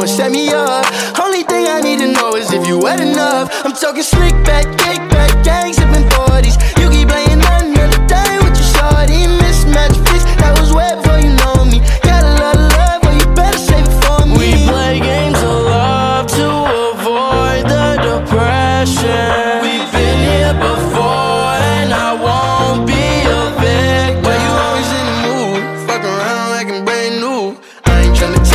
gon' set me up. Only thing I need to know is if you wet enough. I'm talking slick back, kick back, gang sipping 40s. You keep playing another day with your shorty. Mismatch fits that was wet before you know me. Got a lot of love, but you better save it for me. We play games of love to avoid the depression. We've been here before, and I won't be a victim. Why you always in the mood? Fuck around like I'm brand new. I ain't tryna.